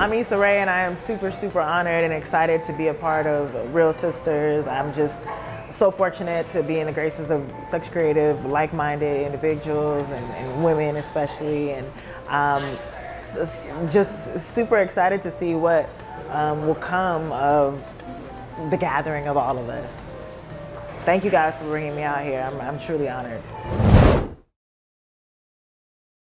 I'm Issa Rae, and I am super, super honored and excited to be a part of Reel Sisters. I'm just so fortunate to be in the graces of such creative, like-minded individuals and, and women especially, and um, just super excited to see what um, will come of the gathering of all of us. Thank you guys for bringing me out here. I'm, I'm truly honored.